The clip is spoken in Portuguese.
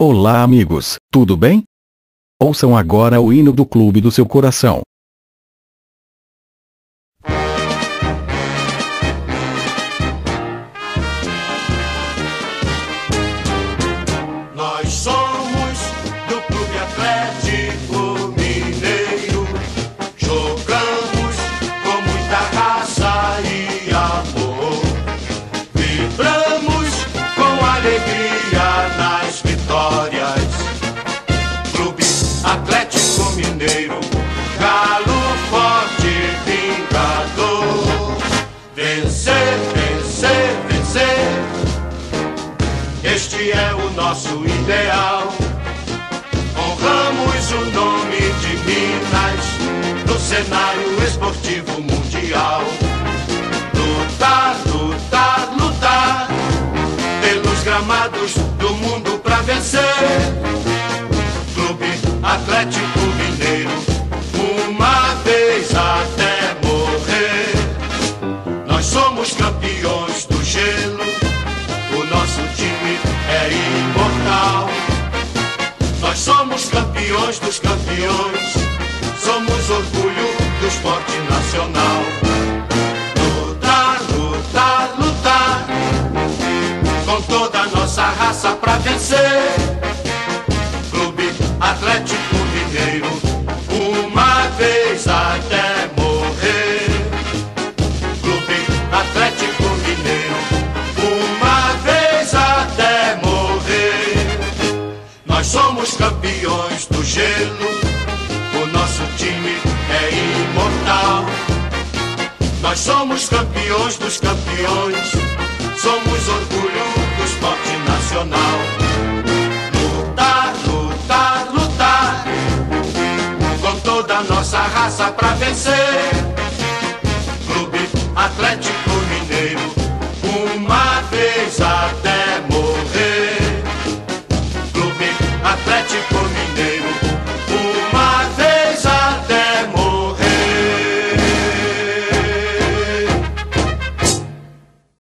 Olá amigos, tudo bem? Ouçam agora o hino do clube do seu coração. Nós somos do Clube Atlético Mineiro. Jogamos com muita raça e amor. Vibramos com alegria Mineiro. Galo forte, vingador. Vencer, vencer, vencer. Este é o nosso ideal. Honramos o nome de Minas no cenário somos campeões do gelo. O nosso time é imortal. Nós somos campeões dos campeões. Somos orgulho do esporte nacional. Somos campeões do gelo. O nosso time é imortal. Nós somos campeões dos campeões. Somos orgulho do esporte nacional. Lutar, lutar, lutar. Com toda a nossa raça pra vencer. Clube Atlético